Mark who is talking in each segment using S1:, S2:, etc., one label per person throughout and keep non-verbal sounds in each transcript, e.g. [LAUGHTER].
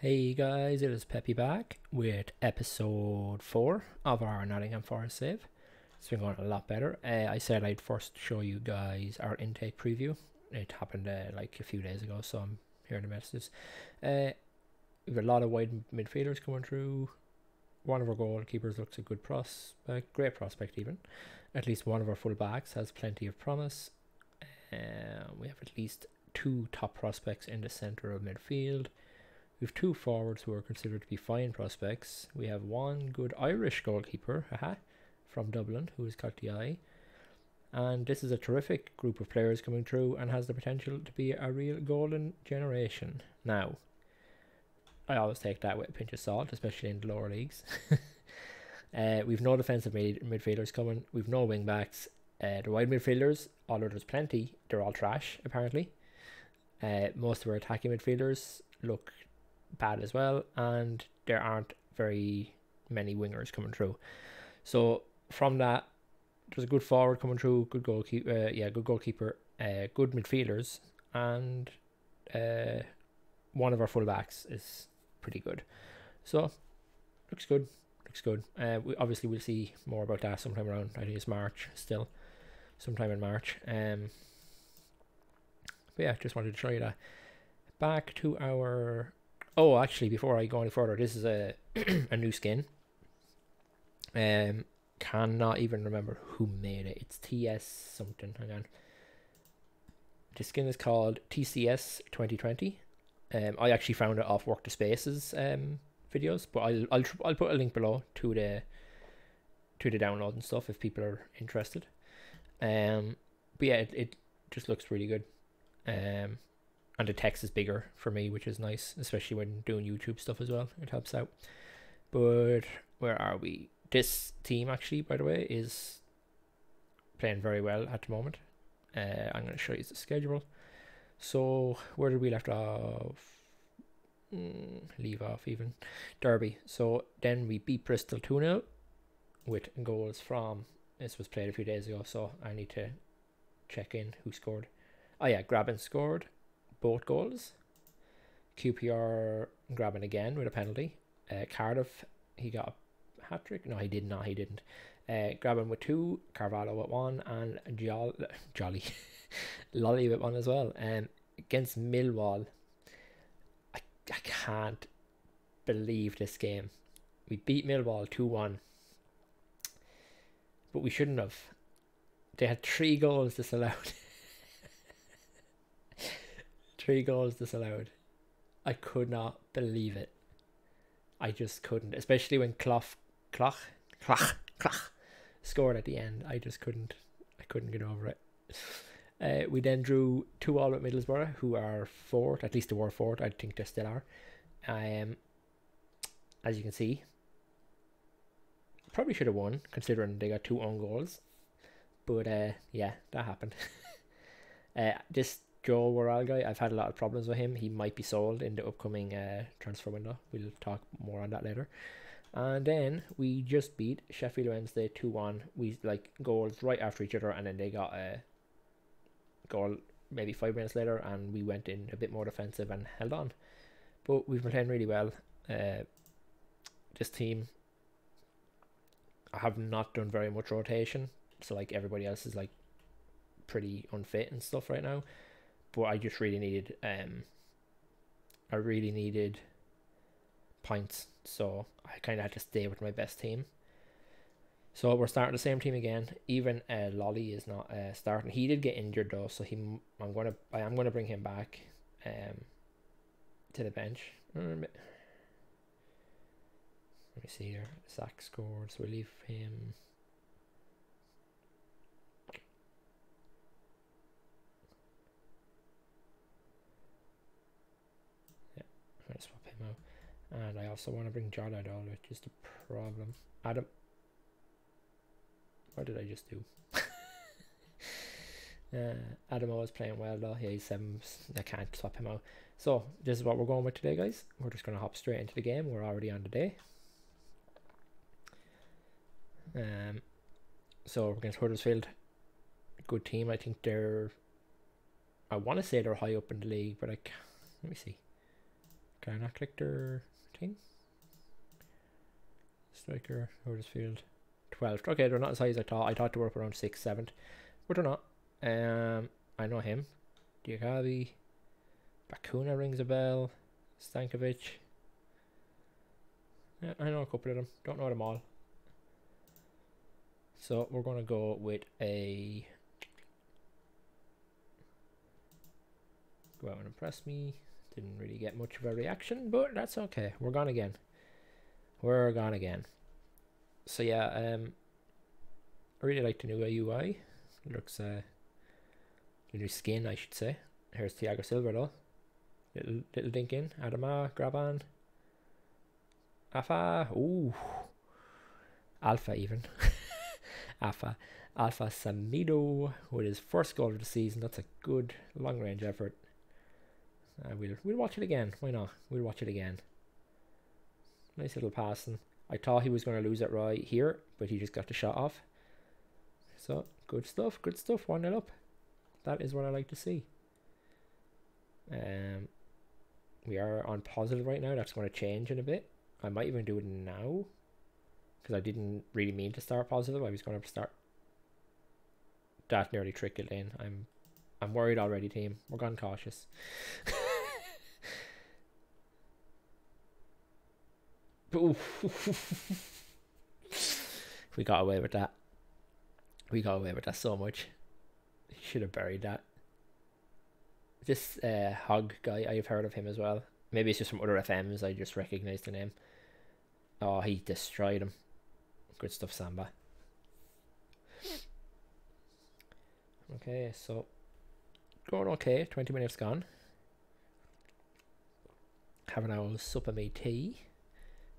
S1: Hey guys, it is Peppi back with episode 4 of our Nottingham Forest save. It's been going a lot better. Uh, I said I'd first show you guys our intake preview. It happened uh, like a few days ago, so I'm here in the messages. Uh, we have a lot of wide midfielders coming through. One of our goalkeepers looks a good prospect, great prospect even. At least one of our full backs has plenty of promise. Uh, we have at least two top prospects in the centre of midfield. We have two forwards who are considered to be fine prospects. We have one good Irish goalkeeper, haha, from Dublin, who is Eye. And this is a terrific group of players coming through and has the potential to be a real golden generation. Now, I always take that with a pinch of salt, especially in the lower leagues. [LAUGHS] uh, we've no defensive mid- midfielders coming. We've no wing backs. Uh, the wide midfielders, although there's plenty, they're all trash apparently. Uh, most of our attacking midfielders look bad as well, and there aren't very many wingers coming through. So from that, there's a good forward coming through, good goalkeeper, uh, yeah, good goalkeeper, uh, good midfielders, and uh, one of our fullbacks is pretty good. So looks good, looks good. Uh, we obviously we'll see more about that sometime around. I think it's March still, sometime in March. Um, but yeah, just wanted to show you that. Back to our Oh, actually, before I go any further, this is a [CLEARS THROAT] a new skin. Um, cannot even remember who made it. It's TS something. Hang on. The skin is called TCS 2020. Um, I actually found it off Work the Space's um videos, but I'll I'll I'll put a link below to the to the download and stuff if people are interested. Um, but yeah, it, it just looks really good. Um, and the text is bigger for me, which is nice, especially when doing YouTube stuff as well. It helps out. But where are we? This team actually, by the way, is playing very well at the moment. Uh, I'm going to show you the schedule. So where did we left off? Mm, leave off even Derby. So then we beat Bristol 2 0 with goals from this was played a few days ago, so I need to check in who scored. Oh yeah, Grabban scored both goals. QPR Grabban again with a penalty. Uh, Cardiff, he got a hat trick. No, he did not. He didn't. Uh, Grabban with two, Carvalho with one, and [LAUGHS] Jolly, Jolly [LAUGHS] Lolley with one as well. Um, against Millwall, I, I can't believe this game. We beat Millwall 2 1, but we shouldn't have. They had three goals disallowed. [LAUGHS] Three goals disallowed. I could not believe it. I just couldn't, especially when Clough, Clough, Clough, Clough scored at the end. I just couldn't. I couldn't get over it. Uh, we then drew two all at Middlesbrough, who are fourth. At least they were fourth. I think they still are. Um, as you can see, probably should have won considering they got two own goals. But uh, yeah, that happened. [LAUGHS] uh, this Joe Worrall guy, I've had a lot of problems with him. He might be sold in the upcoming uh, transfer window. We'll talk more on that later. And then we just beat Sheffield Wednesday 2 1. We like goals right after each other, and then they got a goal maybe five minutes later, and we went in a bit more defensive and held on. But we've been playing really well. Uh, this team, I have not done very much rotation, so like everybody else is like pretty unfit and stuff right now but I just really needed um I really needed points, so I kind of had to stay with my best team. So we're starting the same team again. Even uh, Lolley is not uh, starting. He did get injured though, so he I'm gonna I am gonna bring him back um to the bench. Let me see here. Zach scored, so we leave him. To swap him out. And I also want to bring John Adol, which is the problem. Adam. What did I just do? [LAUGHS] uh, Adam was playing well though. Yeah, he's um, I can't swap him out. So this is what we're going with today, guys. We're just going to hop straight into the game. We're already on the day. Um, so against Huddersfield, good team. I think they're. I want to say they're high up in the league, but I can't. Let me see. Can I not click their thing? Striker, Huddersfield. 12th. Okay, they're not as high as I thought. I thought they were up around 6th, 7th. But they're not. Um, I know him. Diakhaby. Bacuna rings a bell. Stankovic. Yeah, I know a couple of them. Don't know them all. So we're going to go with a... Go out and impress me. Didn't really get much of a reaction, but that's okay. We're gone again. We're gone again. So yeah, um, I really like the new UI. It looks, uh, the new skin, I should say. Here's Tiago Silva though. Little, little dink in. Adama, Grabban. Alfa. Ooh. Alfa even. [LAUGHS] Alfa. Alfa Semedo with his first goal of the season. That's a good long range effort. Uh, we'll we'll watch it again. Why not? We'll watch it again. Nice little passing. I thought he was going to lose it right here, but he just got the shot off. So good stuff. Good stuff. One 0 up. That is what I like to see. Um, we are on positive right now. That's going to change in a bit. I might even do it now because I didn't really mean to start positive. I was going to start. That nearly trickled in. I'm, I'm worried already, team. We're gone cautious. [LAUGHS] [LAUGHS] we got away with that. We got away with that so much. Should have buried that. This uh, Hogg guy, I've heard of him as well. Maybe it's just from other FMs. I just recognize the name. Oh, he destroyed him. Good stuff, Samba. Okay, so going okay. Twenty minutes gone. Having our supper made tea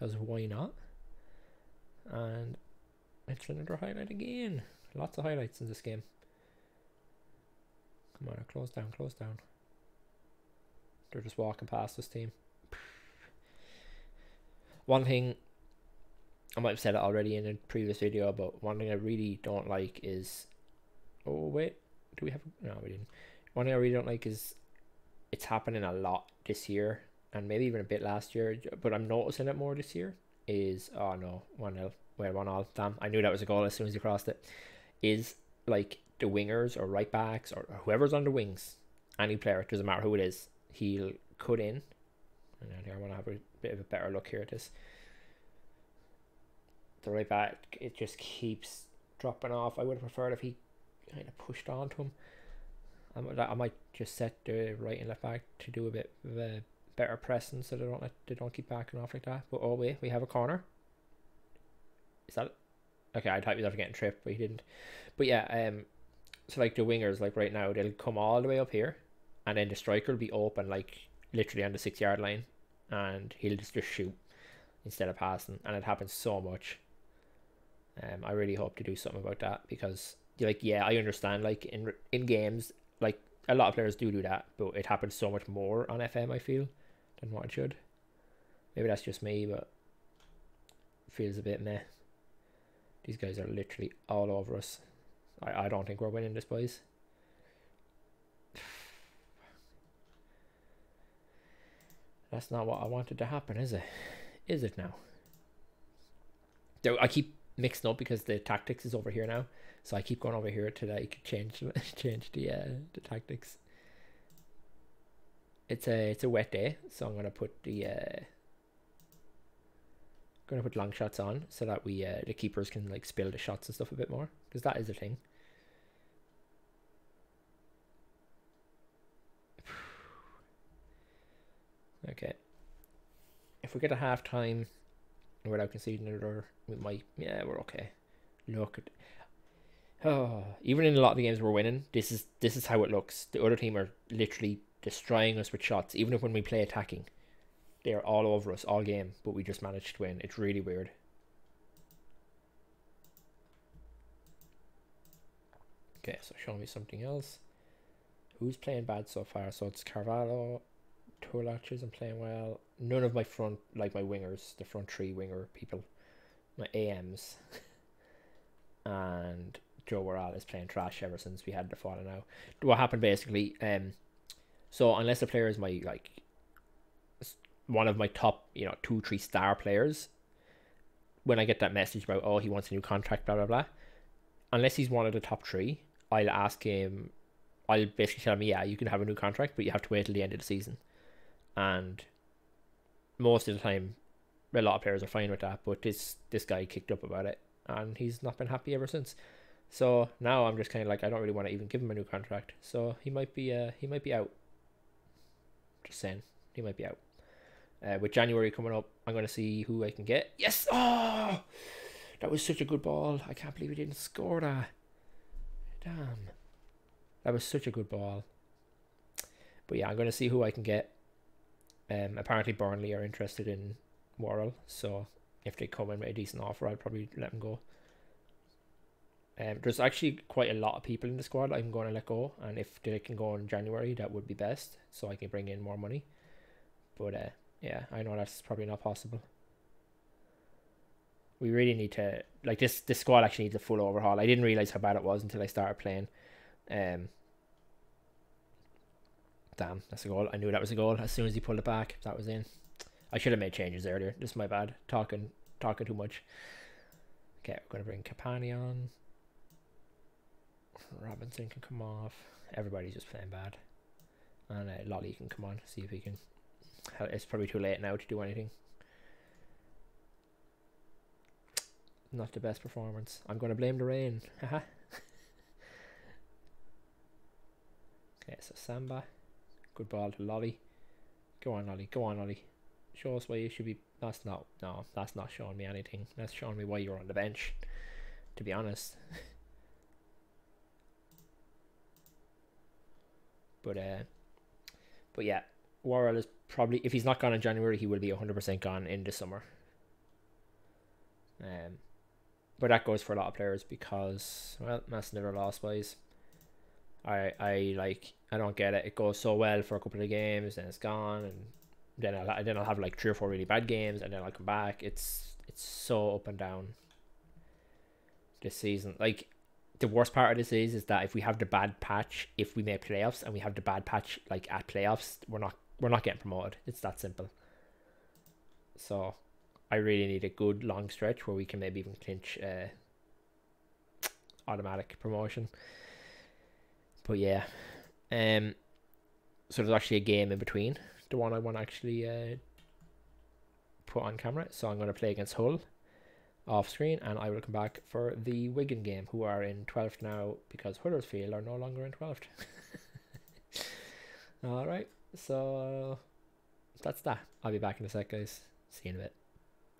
S1: because why not? And it's another highlight again. Lots of highlights in this game. Come on, close down, close down. They're just walking past this team. One thing I might have said it already in a previous video, but one thing I really don't like is oh wait, do we have no we didn't. One thing I really don't like is it's happening a lot this year and maybe even a bit last year, but I'm noticing it more this year. Is oh no, one nil, wait one all. Damn, I knew that was a goal as soon as he crossed it. Is like the wingers or right backs or whoever's on the wings, any player, it doesn't matter who it is, he'll cut in. And here I want to have a bit of a better look here at this. The right back, it just keeps dropping off. I would have preferred if he kind of pushed onto him. I might just set the right and left back to do a bit of a better pressing so they don't let, they don't keep backing off like that. But oh wait, we have a corner. Is that it? Okay, I thought he was ever getting tripped, but he didn't. But yeah, um so like the wingers like right now they'll come all the way up here and then the striker will be open like literally on the six yard line and he'll just, just shoot instead of passing and it happens so much. Um I really hope to do something about that because like yeah, I understand like in in games like a lot of players do do that, but it happens so much more on FM I feel than what it should. Maybe that's just me, but feels a bit meh. These guys are literally all over us. I, I don't think we're winning this, boys. [SIGHS] That's not what I wanted to happen, is it? Is it now? I keep mixing up because the tactics is over here now, so I keep going over here to like change [LAUGHS] change the uh, the tactics it's a it's a wet day, so I'm gonna put the uh, gonna put long shots on so that we uh, the keepers can like spill the shots and stuff a bit more because that is a thing. [SIGHS] okay, if we get a half time without conceding another, we might yeah we're okay. Look at oh [SIGHS] even in a lot of the games we're winning, this is this is how it looks. The other team are literally destroying us with shots, even if when we play attacking. They're all over us all game, but we just managed to win. It's really weird. Okay, so show me something else. Who's playing bad so far? So it's Carvalho, Turlach isn't playing well. None of my front, like my wingers, the front three winger people, my AMs, [LAUGHS] and Joe Worrall is playing trash ever since we had the falling out. What happened basically, um, so unless the player is my like one of my top, you know, two, three star players, when I get that message about, oh, he wants a new contract, blah, blah, blah, unless he's one of the top three, I'll ask him, I'll basically tell him, yeah, you can have a new contract, but you have to wait till the end of the season. And most of the time, a lot of players are fine with that, but this this guy kicked up about it, and he's not been happy ever since. So now I'm just kind of like I don't really want to even give him a new contract. So he might be uh he might be out. Saying, he might be out. Uh, with January coming up, I'm going to see who I can get. Yes! Oh! That was such a good ball. I can't believe he didn't score that. Damn. That was such a good ball. But yeah, I'm going to see who I can get. Um, apparently Burnley are interested in Worrall, so if they come in with a decent offer, I'd probably let them go. Um, there's actually quite a lot of people in the squad I'm going to let go, and if they can go in January, that would be best, so I can bring in more money. But uh, yeah, I know that's probably not possible. We really need to like this. This squad actually needs a full overhaul. I didn't realize how bad it was until I started playing. Um. Damn, that's a goal. I knew that was a goal as soon as he pulled it back. That was in. I should have made changes earlier. This is my bad. Talking, talking too much. Okay, we're gonna bring Capani on. Robinson can come off. Everybody's just playing bad. And uh, Lolley can come on. See if he can it's probably too late now to do anything. Not the best performance. I'm going to blame the rain. [LAUGHS] okay, so Samba. Good ball to Lolley. Go on, Lolley. Go on, Lolley. Show us why you should be. That's not. No, that's not showing me anything. That's showing me why you're on the bench. To be honest. [LAUGHS] but uh, but yeah, Worrall is probably if he's not gone in January, he will be hundred percent gone in the summer. Um, but that goes for a lot of players because well, that's never lost boys. I I like I don't get it. It goes so well for a couple of games, then it's gone, and then I'll then I'll have like three or four really bad games, and then I'll come back. It's it's so up and down. This season, like the worst part of this is is that if we have the bad patch, if we make playoffs, and we have the bad patch like at playoffs, we're not we're not getting promoted. It's that simple. So I really need a good long stretch where we can maybe even clinch uh, automatic promotion. But yeah, um, so there's actually a game in between the one I want to actually uh, put on camera. So I'm going to play against Hull off screen, and I will come back for the Wigan game, who are in 12th now because Huddersfield are no longer in 12th. [LAUGHS] All right. So that's that. I'll be back in a sec, guys. See you in a bit.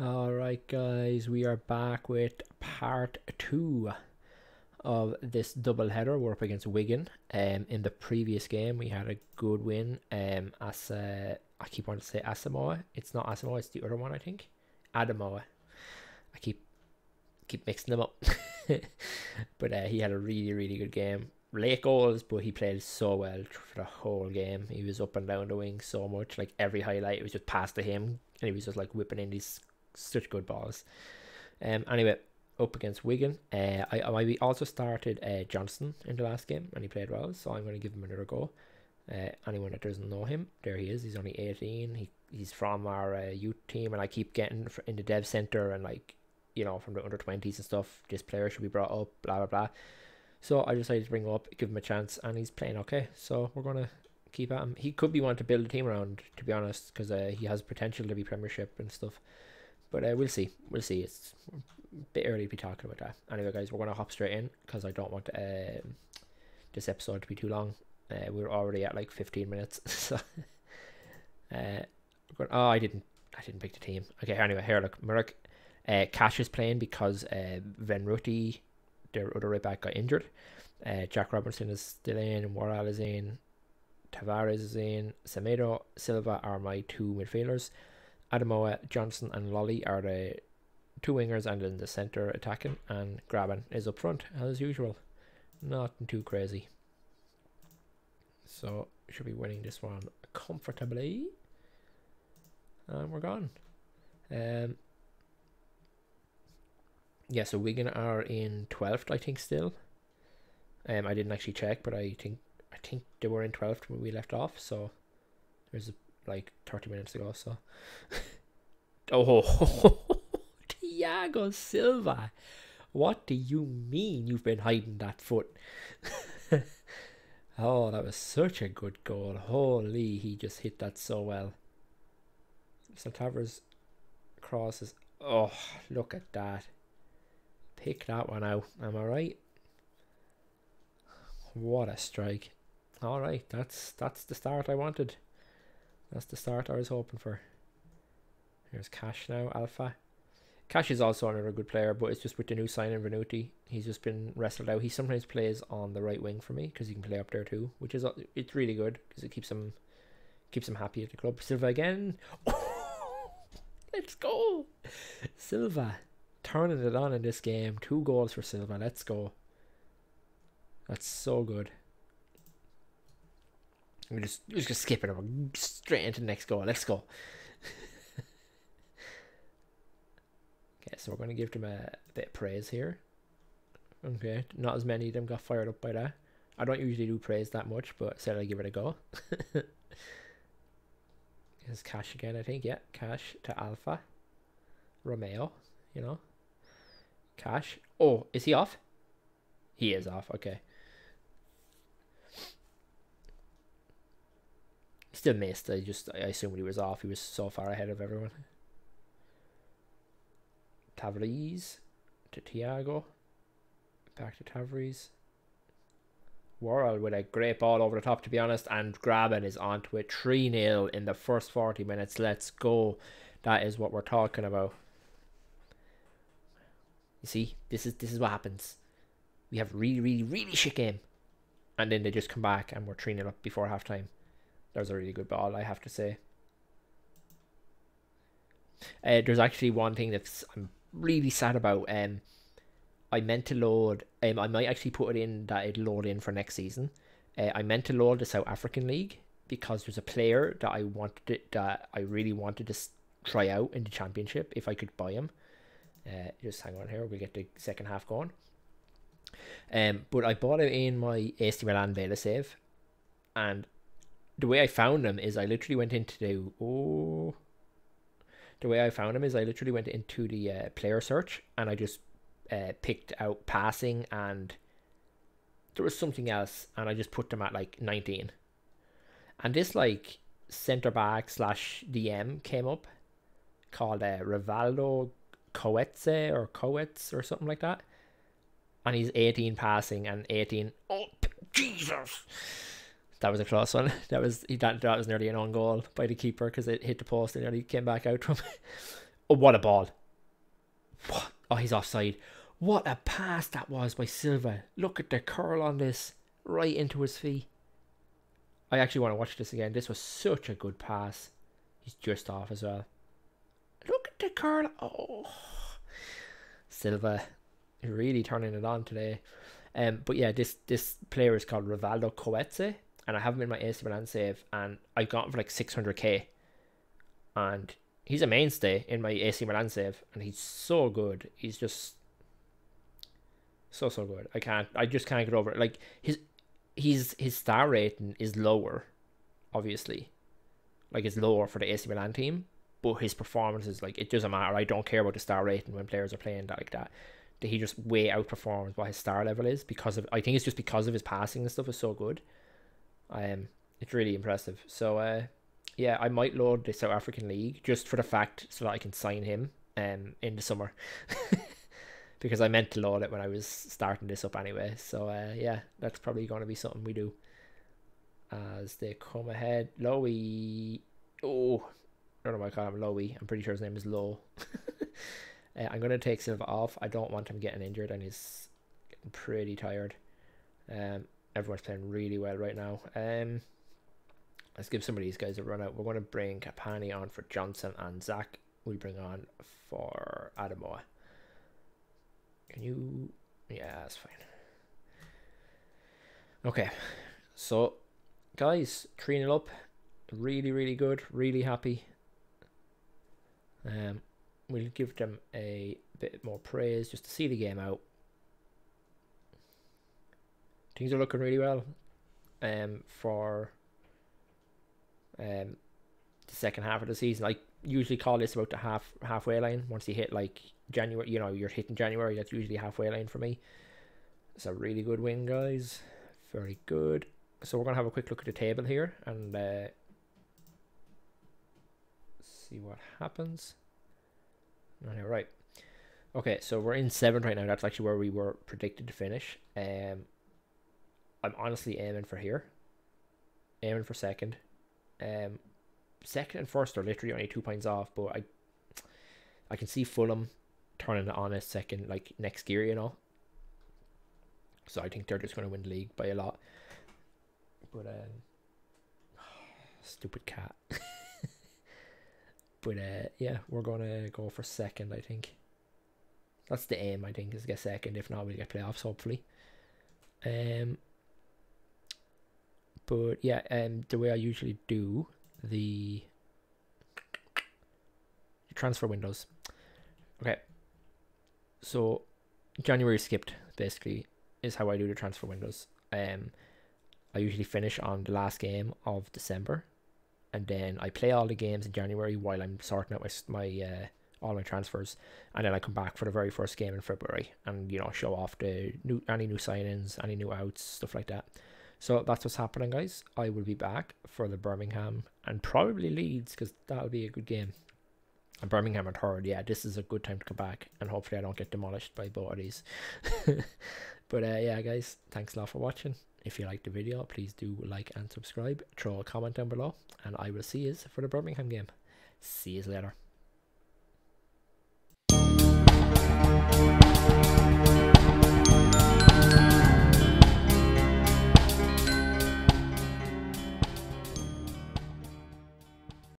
S1: Alright, guys, we are back with part two of this double header. We're up against Wigan. Um, in the previous game, we had a good win. Um, as uh, I keep wanting to say Asamoah. It's not Asamoah. It's the other one, I think. Adomah. I keep keep mixing them up. [LAUGHS] but uh, he had a really really good game late goals, but he played so well for the whole game. He was up and down the wing so much. Like every highlight it was just passed to him, and he was just like whipping in these such good balls. Um. Anyway, up against Wigan. Uh, I I also started uh Johnson in the last game, and he played well. So I'm going to give him another go. Uh, anyone that doesn't know him, there he is. He's only 18. He he's from our uh, youth team, and I keep getting in the dev center and like you know from the under 20s and stuff. This player should be brought up. Blah blah blah. So I decided to bring him up, give him a chance, and he's playing okay. So we're gonna keep at him. He could be one to build a team around, to be honest, because uh, he has potential to be Premiership and stuff. But uh, we'll see. We'll see. It's a bit early to be talking about that. Anyway, guys, we're gonna hop straight in because I don't want uh, this episode to be too long. Uh, we're already at like fifteen minutes, [LAUGHS] so. Uh, going, oh, I didn't. I didn't pick the team. Okay, anyway, here look, Murdoch. Uh, Cash is playing because uh, Venuti their other right back got injured. Uh, Jack Robinson is still in, Worrall is in, Tavares is in, Semedo, Silva are my two midfielders. Adomah, Johnson, and Lolley are the two wingers and in the centre attacking, and Grabban is up front as usual. Nothing too crazy. So, should be winning this one comfortably. And we're gone. Um, yeah, so Wigan are in twelfth, I think, still. Um, I didn't actually check, but I think I think they were in twelfth when we left off. So there's like 30 minutes ago. So, [LAUGHS] oh, [LAUGHS] Tiago Silva, what do you mean you've been hiding that foot? [LAUGHS] oh, that was such a good goal. Holy, he just hit that so well. So Tavares crosses. Oh, look at that. Pick that one out. Am I right? What a strike. Alright, that's that's the start I wanted. That's the start I was hoping for. Here's Cash now, Alfa. Cash is also another good player, but it's just with the new signing Venuti. He's just been wrestled out. He sometimes plays on the right wing for me because he can play up there too, which is uh, it's really good because it keeps him keeps him happy at the club. Silva again. [LAUGHS] Let's go. Silva turning it on in this game. Two goals for Silva. Let's go. That's so good. We're just we're just gonna skip it over straight into the next goal. Let's go. [LAUGHS] okay, so we're gonna give them a, bit of praise here. Okay, not as many of them got fired up by that. I don't usually do praise that much, but said I'd give it a go. [LAUGHS] Is Cash again, I think. Yeah, Cash to Alfa. Romeo, you know. Cash. Oh, is he off? He is off, okay. Still missed. I just I assumed he was off. He was so far ahead of everyone. Tavares to Tiago. Back to Tavares. Worrall with a great ball over the top, to be honest, and Grabban is onto it 3 0 in the first 40 minutes. Let's go. That is what we're talking about. You see, this is this is what happens. We have really, really, really shit game. And then they just come back and we're 3 0 up before half time. That was a really good ball, I have to say. Uh, there's actually one thing that's I'm really sad about. Um, I meant to load. Um, I might actually put it in that it load in for next season. Uh, I meant to load the South African League because there's a player that I wanted that I really wanted to try out in the championship if I could buy him. Uh, just hang on here. We'll get the second half going. Um, but I bought it in my AC Milan beta save, and the way I found him is I literally went into the oh. The way I found him is I literally went into the uh, player search and I just uh, picked out passing and there was something else and I just put them at like 19. And this like centre back slash DM came up called uh, Rivaldo Coetzee or Coetz or something like that. And he's 18 passing and 18. Oh, Jesus! That was a close one. [LAUGHS] That was he, that, that was nearly an on goal by the keeper because it hit the post and nearly came back out from. [LAUGHS] oh, what a ball! What? Oh, he's offside. What a pass that was by Silva. Look at the curl on this. Right into his feet. I actually want to watch this again. This was such a good pass. He's just off as well. Look at the curl. Oh. Silva really turning it on today. Um, but yeah, this this player is called Rivaldo Coetzee, and I have him in my AC Milan save, and I got him for like 600k. And he's a mainstay in my AC Milan save, and he's so good. He's just so so good. I can't. I just can't get over it. Like his, his his star rating is lower, obviously, like it's lower for the AC Milan team. But his performance is like it doesn't matter. I don't care about the star rating when players are playing that like that. That he just way outperforms what his star level is because of. I think it's just because of his passing and stuff is so good. Um, it's really impressive. So uh, yeah, I might load the South African League just for the fact so that I can sign him um in the summer. [LAUGHS] because I meant to load it when I was starting this up anyway. So uh, yeah, that's probably going to be something we do as they come ahead. Lowy, Don't know why I call him Lowy. I'm pretty sure his name is Low. [LAUGHS] uh, I'm going to take Silva off. I don't want him getting injured, and he's getting pretty tired. Um, everyone's playing really well right now. Um, let's give some of these guys a run out. We're going to bring Capani on for Johnson and Zach. We bring on for Ademola. Can you? Yeah, that's fine. Okay, so guys, 3 0 up. Really, really good. Really happy. Um, we'll give them a bit more praise just to see the game out. Things are looking really well. Um, for um, the second half of the season. I usually call this about the half halfway line. Once you hit like January, you know, you're hitting January. That's usually halfway line for me. It's a really good win, guys. Very good. So we're gonna have a quick look at the table here and uh, see what happens. Okay, right. Okay, so we're in seventh right now. That's actually where we were predicted to finish. Um, I'm honestly aiming for here. Aiming for second. Um, second and first are literally only two points off, but I, I can see Fulham turning on a second, like next year, you know. So I think they're just going to win the league by a lot. But um, [SIGHS] stupid cat. [LAUGHS] but uh, yeah, we're gonna go for second. I think that's the aim. I think is get second. If not, we'll get playoffs hopefully. Um, but yeah, um, the way I usually do the transfer windows. Okay, so January skipped basically is how I do the transfer windows. Um, I usually finish on the last game of December, and then I play all the games in January while I'm sorting out my my uh, all my transfers, and then I come back for the very first game in February, and you know show off the new any new signings, any new outs, stuff like that. So that's what's happening, guys. I will be back for the Birmingham and probably Leeds because that'll be a good game. And Birmingham are third. Yeah, this is a good time to come back, and hopefully I don't get demolished by both of these. [LAUGHS] but uh, yeah, guys, thanks a lot for watching. If you liked the video, please do like and subscribe. Throw a comment down below, and I will see you for the Birmingham game. See you later.